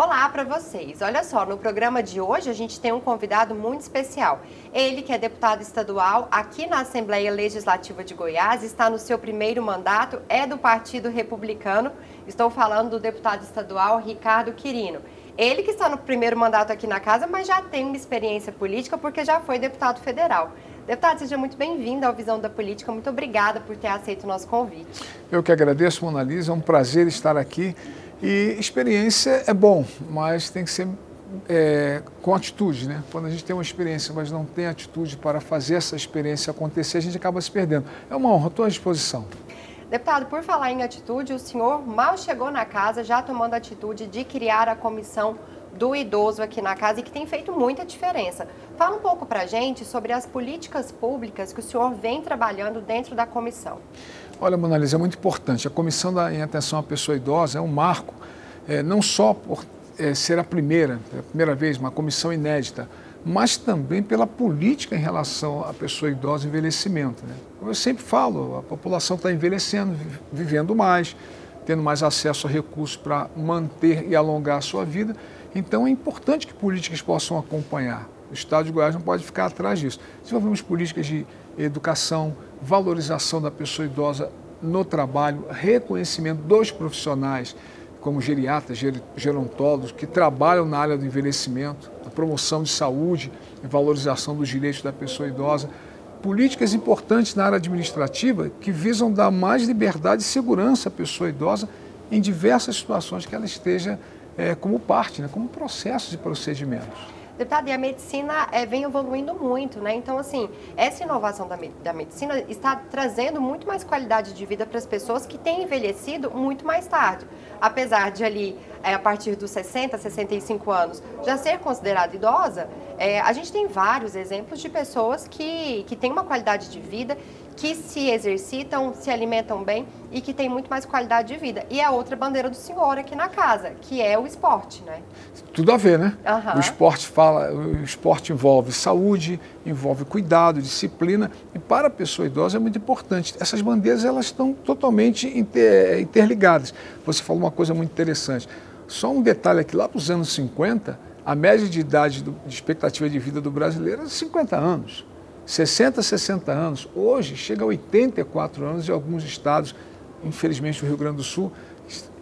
Olá para vocês. Olha só, no programa de hoje a gente tem um convidado muito especial. Ele que é deputado estadual aqui na Assembleia Legislativa de Goiás, está no seu primeiro mandato, é do Partido Republicano. Estou falando do deputado estadual Ricardo Quirino. Ele que está no primeiro mandato aqui na casa, mas já tem uma experiência política porque já foi deputado federal. Deputado, seja muito bem-vindo ao Visão da Política. Muito obrigada por ter aceito o nosso convite. Eu que agradeço, Monalisa. É um prazer estar aqui e experiência é bom, mas tem que ser é, com atitude, né? Quando a gente tem uma experiência, mas não tem atitude para fazer essa experiência acontecer, a gente acaba se perdendo. É uma honra, estou à disposição. Deputado, por falar em atitude, o senhor mal chegou na casa já tomando a atitude de criar a comissão do idoso aqui na casa e que tem feito muita diferença. Fala um pouco para a gente sobre as políticas públicas que o senhor vem trabalhando dentro da comissão. Olha, Monalisa, é muito importante. A Comissão da, em Atenção à Pessoa Idosa é um marco, é, não só por é, ser a primeira, a primeira vez, uma comissão inédita, mas também pela política em relação à pessoa idosa e envelhecimento. Né? Como eu sempre falo, a população está envelhecendo, vivendo mais, tendo mais acesso a recursos para manter e alongar a sua vida. Então é importante que políticas possam acompanhar. O Estado de Goiás não pode ficar atrás disso. Desenvolvemos políticas de educação, valorização da pessoa idosa no trabalho, reconhecimento dos profissionais, como geriatras, gerontólogos, que trabalham na área do envelhecimento, a promoção de saúde e valorização dos direitos da pessoa idosa. Políticas importantes na área administrativa que visam dar mais liberdade e segurança à pessoa idosa em diversas situações que ela esteja é, como parte, né, como processos e procedimentos. Deputado, e a medicina é, vem evoluindo muito, né? Então, assim, essa inovação da, da medicina está trazendo muito mais qualidade de vida para as pessoas que têm envelhecido muito mais tarde. Apesar de ali, é, a partir dos 60, 65 anos, já ser considerada idosa, é, a gente tem vários exemplos de pessoas que, que têm uma qualidade de vida que se exercitam, se alimentam bem e que têm muito mais qualidade de vida. E a outra bandeira do senhor aqui na casa, que é o esporte, né? Tudo a ver, né? Uhum. O esporte fala, o esporte envolve saúde, envolve cuidado, disciplina e para a pessoa idosa é muito importante. Essas bandeiras elas estão totalmente inter, interligadas. Você falou uma coisa muito interessante. Só um detalhe aqui, lá para os anos 50, a média de idade do, de expectativa de vida do brasileiro era 50 anos. 60, 60 anos, hoje chega a 84 anos em alguns estados, infelizmente o Rio Grande do Sul,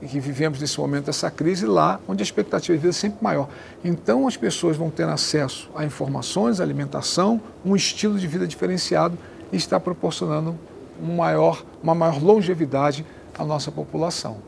que vivemos nesse momento essa crise lá, onde a expectativa de vida é sempre maior. Então as pessoas vão ter acesso a informações, alimentação, um estilo de vida diferenciado e está proporcionando um maior, uma maior longevidade à nossa população.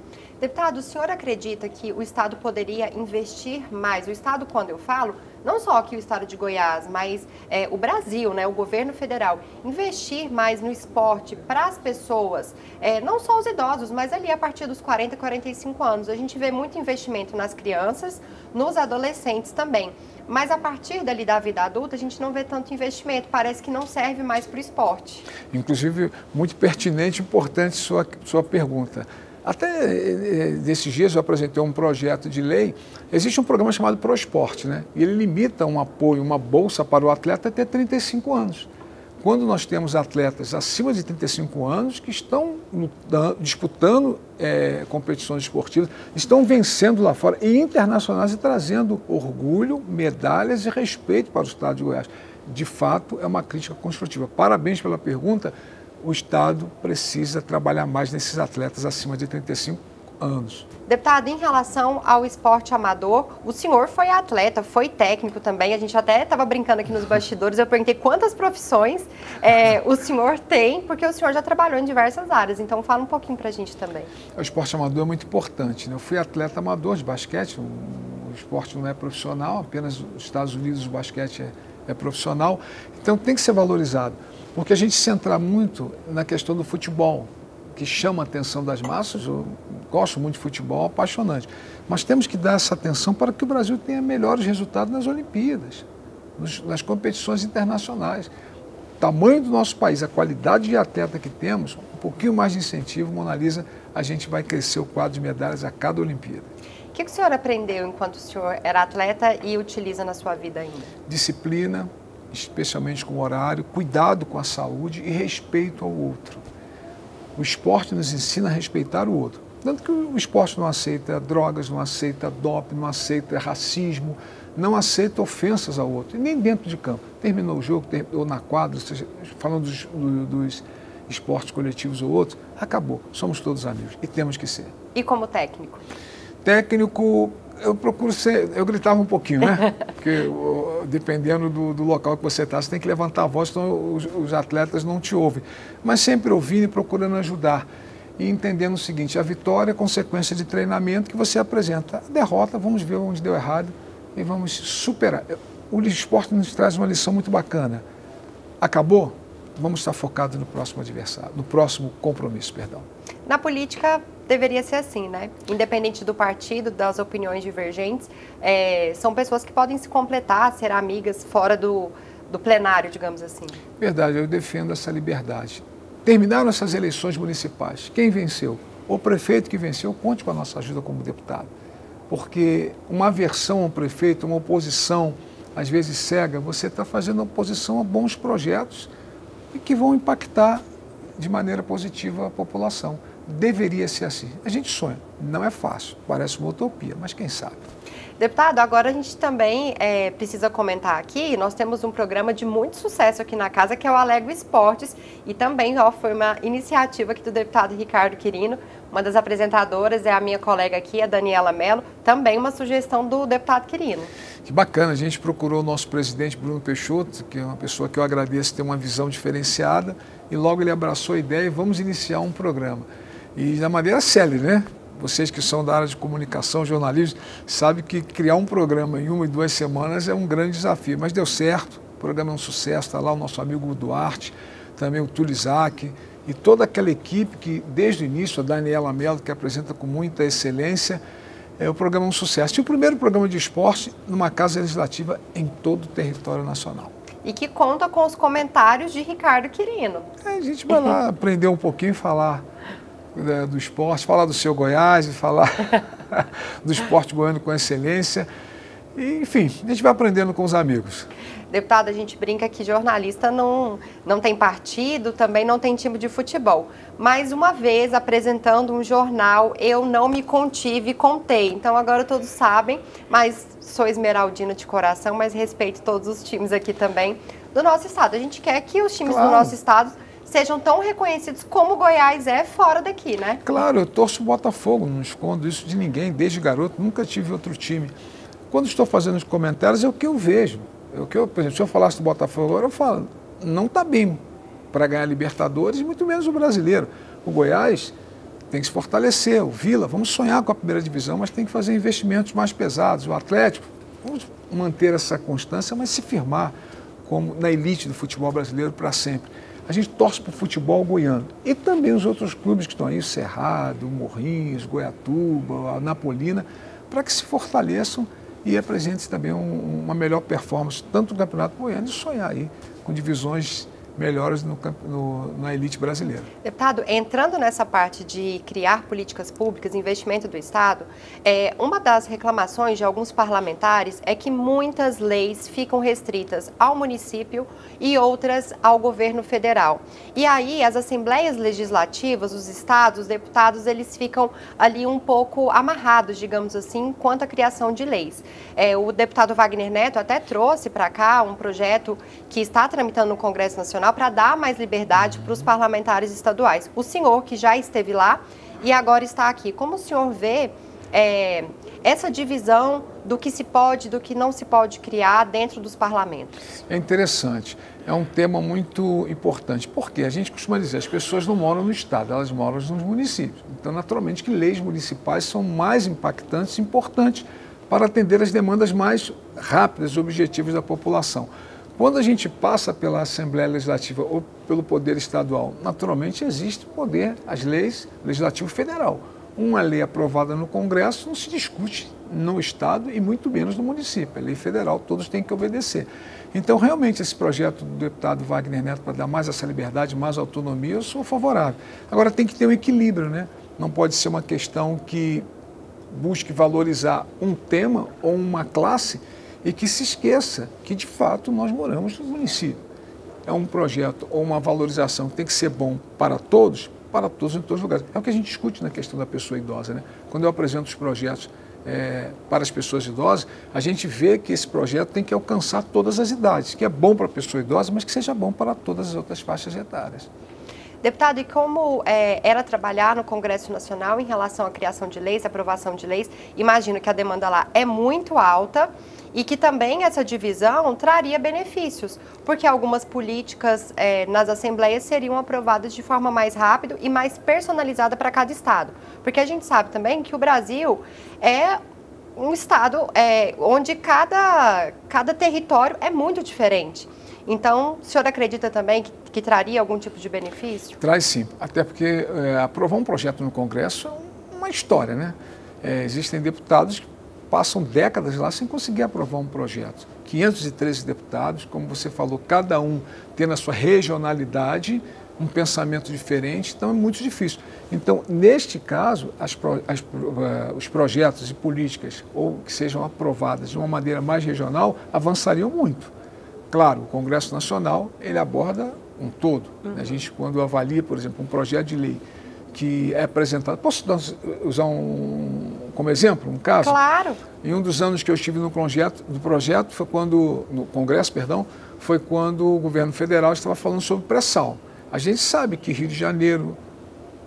Deputado, o senhor acredita que o Estado poderia investir mais? O Estado, quando eu falo, não só aqui o Estado de Goiás, mas é, o Brasil, né, o governo federal, investir mais no esporte para as pessoas, é, não só os idosos, mas ali a partir dos 40, 45 anos. A gente vê muito investimento nas crianças, nos adolescentes também. Mas a partir dali da vida adulta, a gente não vê tanto investimento, parece que não serve mais para o esporte. Inclusive, muito pertinente e importante sua, sua pergunta. Até eh, desses dias eu apresentei um projeto de lei. Existe um programa chamado ProEsporte, né? E ele limita um apoio, uma bolsa para o atleta até 35 anos. Quando nós temos atletas acima de 35 anos que estão disputando é, competições esportivas, estão vencendo lá fora e internacionais e trazendo orgulho, medalhas e respeito para o Estado de Goiás. De fato, é uma crítica construtiva. Parabéns pela pergunta o Estado precisa trabalhar mais nesses atletas acima de 35 anos. Deputado, em relação ao esporte amador, o senhor foi atleta, foi técnico também. A gente até estava brincando aqui nos bastidores. Eu perguntei quantas profissões é, o senhor tem, porque o senhor já trabalhou em diversas áreas. Então, fala um pouquinho para a gente também. O esporte amador é muito importante. Né? Eu fui atleta amador de basquete. O esporte não é profissional, apenas nos Estados Unidos o basquete é, é profissional. Então, tem que ser valorizado. Porque a gente se centra muito na questão do futebol, que chama a atenção das massas. Eu gosto muito de futebol, apaixonante. Mas temos que dar essa atenção para que o Brasil tenha melhores resultados nas Olimpíadas, nas competições internacionais. O tamanho do nosso país, a qualidade de atleta que temos, um pouquinho mais de incentivo, Monalisa, a gente vai crescer o quadro de medalhas a cada Olimpíada. O que, que o senhor aprendeu enquanto o senhor era atleta e utiliza na sua vida ainda? Disciplina, especialmente com o horário, cuidado com a saúde e respeito ao outro. O esporte nos ensina a respeitar o outro. Tanto que o esporte não aceita drogas, não aceita doping, não aceita racismo, não aceita ofensas ao outro, nem dentro de campo. Terminou o jogo, ou na quadra, seja, falando dos, dos esportes coletivos ou outros, acabou. Somos todos amigos e temos que ser. E como técnico? Técnico, eu procuro ser. Eu gritava um pouquinho, né? Porque dependendo do, do local que você está, você tem que levantar a voz, senão os, os atletas não te ouvem. Mas sempre ouvindo e procurando ajudar. E entendendo o seguinte: a vitória é consequência de treinamento que você apresenta. A derrota, vamos ver onde deu errado e vamos superar. O esporte nos traz uma lição muito bacana. Acabou? Vamos estar focados no próximo adversário, no próximo compromisso, perdão. Na política deveria ser assim, né? Independente do partido, das opiniões divergentes, é, são pessoas que podem se completar, ser amigas fora do, do plenário, digamos assim. Verdade, eu defendo essa liberdade. Terminaram essas eleições municipais. Quem venceu? O prefeito que venceu, conte com a nossa ajuda como deputado porque uma aversão ao prefeito, uma oposição, às vezes cega, você está fazendo oposição a bons projetos e que vão impactar de maneira positiva a população. Deveria ser assim. A gente sonha, não é fácil, parece uma utopia, mas quem sabe. Deputado, agora a gente também é, precisa comentar aqui, nós temos um programa de muito sucesso aqui na casa, que é o Alego Esportes, e também ó, foi uma iniciativa aqui do deputado Ricardo Quirino, uma das apresentadoras é a minha colega aqui, a Daniela Mello, também uma sugestão do deputado Quirino. Que bacana, a gente procurou o nosso presidente Bruno Peixoto, que é uma pessoa que eu agradeço ter uma visão diferenciada, e logo ele abraçou a ideia e vamos iniciar um programa. E da maneira célere, né? Vocês que são da área de comunicação, jornalismo, sabem que criar um programa em uma e duas semanas é um grande desafio, mas deu certo, o programa é um sucesso, está lá o nosso amigo Duarte, também o Túlio Isaac, e toda aquela equipe que, desde o início, a Daniela Mello, que apresenta com muita excelência, é, o programa é um sucesso. E o primeiro programa de esporte numa casa legislativa em todo o território nacional. E que conta com os comentários de Ricardo Quirino. É, a gente vai lá aprender um pouquinho e falar né, do esporte, falar do seu Goiás, falar do esporte goiano com excelência. E, enfim, a gente vai aprendendo com os amigos. Deputado, a gente brinca que jornalista não, não tem partido, também não tem time de futebol. Mais uma vez, apresentando um jornal, eu não me contive e contei. Então agora todos sabem, mas sou esmeraldina de coração, mas respeito todos os times aqui também do nosso estado. A gente quer que os times claro. do nosso estado sejam tão reconhecidos como Goiás é fora daqui, né? Claro, eu torço o Botafogo, não escondo isso de ninguém, desde garoto, nunca tive outro time. Quando estou fazendo os comentários, é o que eu vejo. É o que eu, por exemplo, se eu falasse do Botafogo agora, eu falo, não está bem para ganhar Libertadores, muito menos o brasileiro. O Goiás tem que se fortalecer, o Vila, vamos sonhar com a primeira divisão, mas tem que fazer investimentos mais pesados. O Atlético, vamos manter essa constância, mas se firmar como na elite do futebol brasileiro para sempre a gente torce para o futebol goiano. E também os outros clubes que estão aí, Cerrado, Morrinhos, Goiatuba, Napolina, para que se fortaleçam e apresentem também um, uma melhor performance, tanto no Campeonato Goiano, e sonhar aí com divisões melhores no, no, na elite brasileira. Deputado, entrando nessa parte de criar políticas públicas, investimento do Estado, é, uma das reclamações de alguns parlamentares é que muitas leis ficam restritas ao município e outras ao governo federal. E aí as assembleias legislativas, os estados, os deputados, eles ficam ali um pouco amarrados, digamos assim, quanto à criação de leis. É, o deputado Wagner Neto até trouxe para cá um projeto que está tramitando no Congresso Nacional para dar mais liberdade para os parlamentares estaduais. O senhor que já esteve lá e agora está aqui, como o senhor vê é, essa divisão do que se pode, do que não se pode criar dentro dos parlamentos? É interessante. É um tema muito importante, porque a gente costuma dizer, as pessoas não moram no Estado, elas moram nos municípios. Então, naturalmente, que leis municipais são mais impactantes e importantes para atender as demandas mais rápidas e objetivas da população. Quando a gente passa pela Assembleia Legislativa ou pelo Poder Estadual, naturalmente existe o poder, as leis legislativo federal. Uma lei aprovada no Congresso não se discute no Estado e muito menos no município. É lei federal, todos têm que obedecer. Então, realmente, esse projeto do deputado Wagner Neto para dar mais essa liberdade, mais autonomia, eu sou favorável. Agora, tem que ter um equilíbrio, né? Não pode ser uma questão que busque valorizar um tema ou uma classe e que se esqueça que, de fato, nós moramos no município. É um projeto ou uma valorização que tem que ser bom para todos, para todos em todos os lugares. É o que a gente discute na questão da pessoa idosa. Né? Quando eu apresento os projetos é, para as pessoas idosas, a gente vê que esse projeto tem que alcançar todas as idades, que é bom para a pessoa idosa, mas que seja bom para todas as outras faixas etárias. Deputado, e como é, era trabalhar no Congresso Nacional em relação à criação de leis, aprovação de leis? Imagino que a demanda lá é muito alta e que também essa divisão traria benefícios, porque algumas políticas é, nas assembleias seriam aprovadas de forma mais rápida e mais personalizada para cada estado. Porque a gente sabe também que o Brasil é um estado é, onde cada, cada território é muito diferente. Então, o senhor acredita também que, que traria algum tipo de benefício? Traz sim, até porque é, aprovar um projeto no Congresso é uma história, né? É, existem deputados que passam décadas lá sem conseguir aprovar um projeto. 513 deputados, como você falou, cada um tendo a sua regionalidade, um pensamento diferente, então é muito difícil. Então, neste caso, as, as, uh, os projetos e políticas, ou que sejam aprovadas de uma maneira mais regional, avançariam muito. Claro, o Congresso Nacional, ele aborda um todo. Uhum. A gente, quando avalia, por exemplo, um projeto de lei que é apresentado, posso usar um, como exemplo, um caso? Claro. Em um dos anos que eu estive no projeto, do projeto, foi quando, no Congresso, perdão, foi quando o governo federal estava falando sobre pré-sal. A gente sabe que Rio de Janeiro,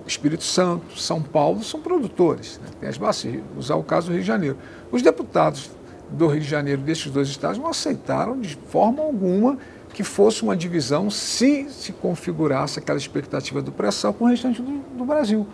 Espírito Santo, São Paulo são produtores, né? tem as bacias, usar o caso do Rio de Janeiro. Os deputados do Rio de Janeiro desses dois estados não aceitaram de forma alguma que fosse uma divisão se se configurasse aquela expectativa do pré-sal com o restante do, do Brasil.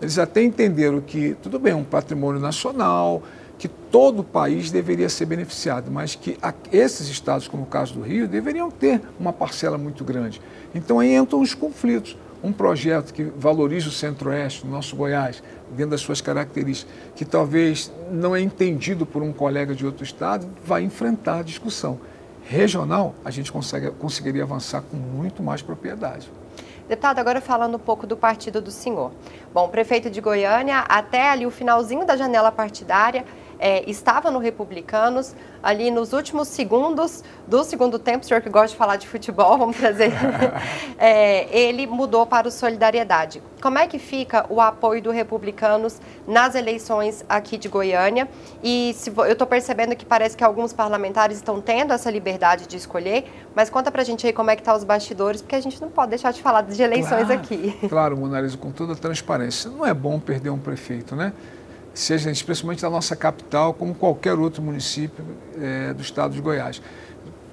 Eles até entenderam que, tudo bem, um patrimônio nacional, que todo o país deveria ser beneficiado, mas que esses estados, como o caso do Rio, deveriam ter uma parcela muito grande. Então aí entram os conflitos. Um projeto que valorize o Centro-Oeste, o nosso Goiás, dentro das suas características, que talvez não é entendido por um colega de outro estado, vai enfrentar a discussão. Regional, a gente consegue, conseguiria avançar com muito mais propriedade. Deputado, agora falando um pouco do partido do senhor. Bom, prefeito de Goiânia, até ali o finalzinho da janela partidária, é, estava no Republicanos, ali nos últimos segundos do segundo tempo, o senhor que gosta de falar de futebol, vamos trazer, é, ele mudou para o Solidariedade. Como é que fica o apoio do Republicanos nas eleições aqui de Goiânia? E se, eu estou percebendo que parece que alguns parlamentares estão tendo essa liberdade de escolher, mas conta para a gente aí como é que estão tá os bastidores, porque a gente não pode deixar de falar de eleições claro, aqui. Claro, Monalisa, com toda a transparência. Não é bom perder um prefeito, né? Seja especialmente da nossa capital, como qualquer outro município é, do estado de Goiás.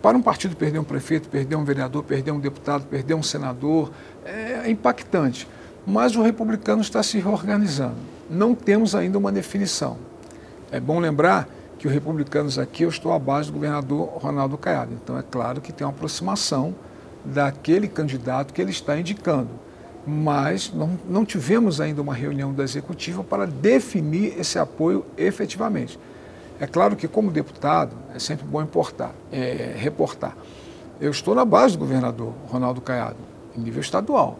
Para um partido perder um prefeito, perder um vereador, perder um deputado, perder um senador, é impactante. Mas o republicano está se reorganizando. Não temos ainda uma definição. É bom lembrar que o Republicanos aqui, eu estou à base do governador Ronaldo Caiado. Então, é claro que tem uma aproximação daquele candidato que ele está indicando mas não, não tivemos ainda uma reunião da executiva para definir esse apoio efetivamente. É claro que, como deputado, é sempre bom importar, é, reportar. Eu estou na base do governador Ronaldo Caiado, em nível estadual.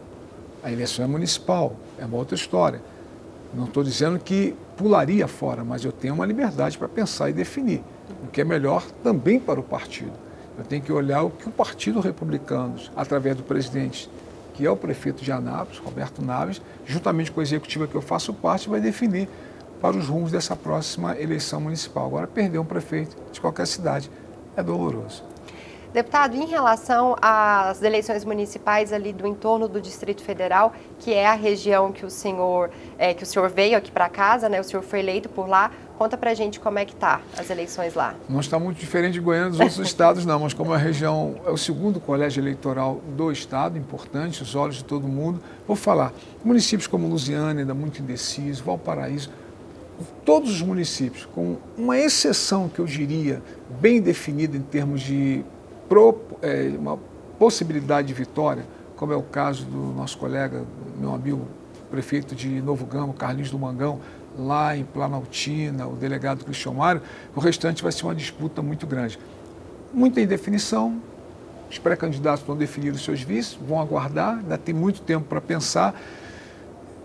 A eleição é municipal, é uma outra história. Não estou dizendo que pularia fora, mas eu tenho uma liberdade para pensar e definir o que é melhor também para o partido. Eu tenho que olhar o que o Partido Republicano, através do presidente que é o prefeito de Anápolis, Roberto Naves, juntamente com a executiva que eu faço parte, vai definir para os rumos dessa próxima eleição municipal. Agora, perder um prefeito de qualquer cidade é doloroso. Deputado, em relação às eleições municipais ali do entorno do Distrito Federal, que é a região que o senhor, é, que o senhor veio aqui para casa, né? O senhor foi eleito por lá. Conta pra gente como é que tá as eleições lá. Não está muito diferente de Goiânia dos outros estados, não, mas como a região é o segundo colégio eleitoral do estado, importante, os olhos de todo mundo. Vou falar, municípios como Lusiana, ainda muito indeciso, Valparaíso, todos os municípios, com uma exceção que eu diria bem definida em termos de pro, é, uma possibilidade de vitória, como é o caso do nosso colega, meu amigo prefeito de Novo Gamo, Carlinhos do Mangão, lá em Planaltina, o delegado Cristian Mário, o restante vai ser uma disputa muito grande. Muita indefinição, os pré-candidatos vão definir os seus vices, vão aguardar, ainda tem muito tempo para pensar.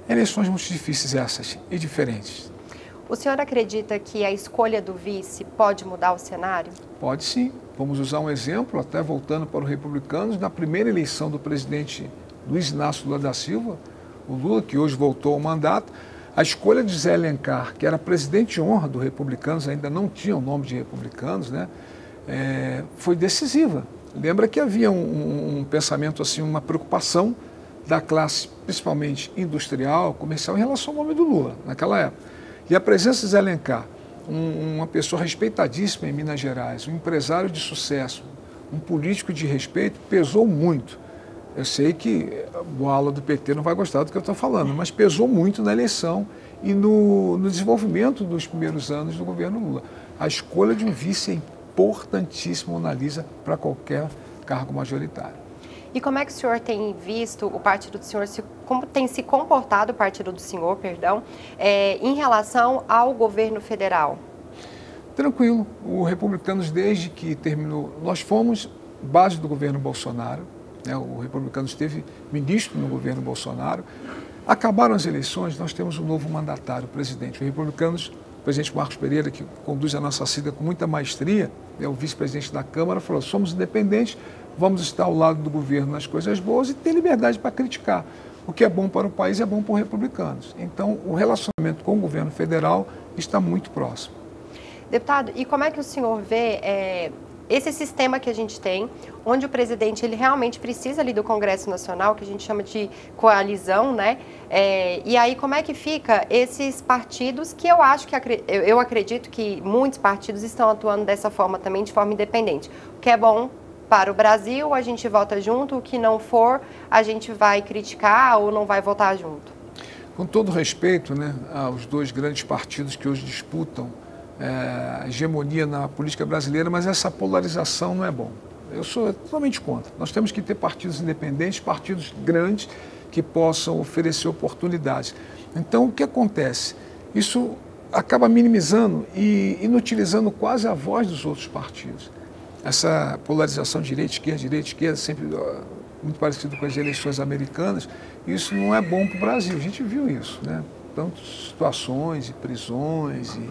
Eleições muito difíceis essas e diferentes. O senhor acredita que a escolha do vice pode mudar o cenário? Pode sim. Vamos usar um exemplo, até voltando para os republicanos, na primeira eleição do presidente Luiz Inácio Lula da Silva, o Lula, que hoje voltou ao mandato. A escolha de Zé Alencar, que era presidente de honra do Republicanos, ainda não tinha o nome de Republicanos, né? É, foi decisiva. Lembra que havia um, um, pensamento, assim, uma preocupação da classe, principalmente industrial, comercial, em relação ao nome do Lula, naquela época. E a presença de Zé Alencar, um, uma pessoa respeitadíssima em Minas Gerais, um empresário de sucesso, um político de respeito, pesou muito. Eu sei que o ala do PT não vai gostar do que eu estou falando, mas pesou muito na eleição e no, no, desenvolvimento dos primeiros anos do governo Lula. A escolha de um vice é importantíssima, analisa para qualquer cargo majoritário. E como é que o senhor tem visto o partido do senhor, se, como tem se comportado o partido do senhor, perdão, é, em relação ao governo federal? Tranquilo. O Republicanos, desde que terminou, nós fomos base do governo Bolsonaro, né, o Republicanos teve ministro no governo Bolsonaro. Acabaram as eleições, nós temos um novo mandatário, presidente. O Republicanos, o presidente Marcos Pereira, que conduz a nossa sigla com muita maestria, é o vice-presidente da Câmara, falou: somos independentes, vamos estar ao lado do governo nas coisas boas e ter liberdade para criticar. O que é bom para o país é bom para os republicanos. Então, o relacionamento com o governo federal está muito próximo. Deputado, e como é que o senhor vê é, esse sistema que a gente tem, onde o presidente ele realmente precisa ali do Congresso Nacional, que a gente chama de coalizão, né? É, e aí como é que fica esses partidos que eu acho que eu acredito que muitos partidos estão atuando dessa forma também, de forma independente. O que é bom para o Brasil, a gente vota junto, o que não for, a gente vai criticar ou não vai votar junto. Com todo respeito né, aos dois grandes partidos que hoje disputam é, hegemonia na política brasileira, mas essa polarização não é bom. Eu sou totalmente contra. Nós temos que ter partidos independentes, partidos grandes que possam oferecer oportunidades. Então, o que acontece? Isso acaba minimizando e inutilizando quase a voz dos outros partidos essa polarização direita-esquerda, direita-esquerda, sempre muito parecido com as eleições americanas, isso não é bom para o Brasil. A gente viu isso, né? Tantas situações e prisões, e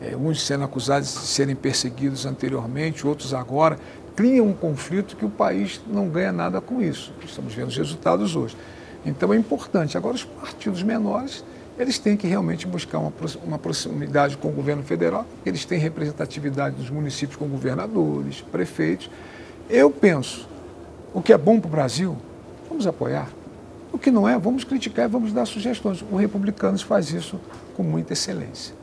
é, uns sendo acusados de serem perseguidos anteriormente, outros agora, criam um conflito que o país não ganha nada com isso. Estamos vendo os resultados hoje. Então é importante. Agora, os partidos menores eles têm que realmente buscar uma, uma proximidade com o governo federal, eles têm representatividade dos municípios com governadores, prefeitos. Eu penso, o que é bom para o Brasil, vamos apoiar. O que não é, vamos criticar e vamos dar sugestões. O Republicanos faz isso com muita excelência.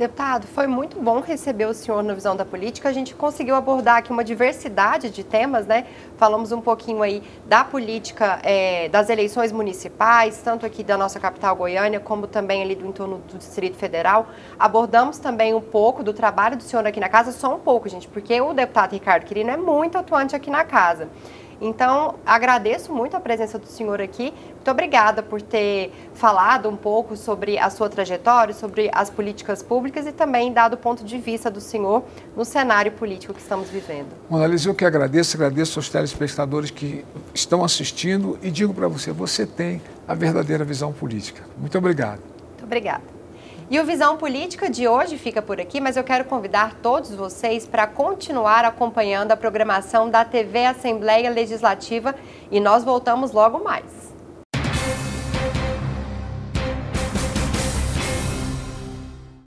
Deputado, foi muito bom receber o senhor no Visão da Política. A gente conseguiu abordar aqui uma diversidade de temas, né? Falamos um pouquinho aí da política é, das eleições municipais, tanto aqui da nossa capital Goiânia, como também ali do entorno do Distrito Federal. Abordamos também um pouco do trabalho do senhor aqui na casa, só um pouco, gente, porque o deputado Ricardo Quirino é muito atuante aqui na casa. Então, agradeço muito a presença do senhor aqui. Muito obrigada por ter falado um pouco sobre a sua trajetória, sobre as políticas públicas e também dado o ponto de vista do senhor no cenário político que estamos vivendo. Monalise, eu que agradeço, agradeço aos telespectadores que estão assistindo e digo para você, você tem a verdadeira visão política. Muito obrigado. Muito obrigada. E o Visão Política de hoje fica por aqui, mas eu quero convidar todos vocês para continuar acompanhando a programação da TV Assembleia Legislativa e nós voltamos logo mais.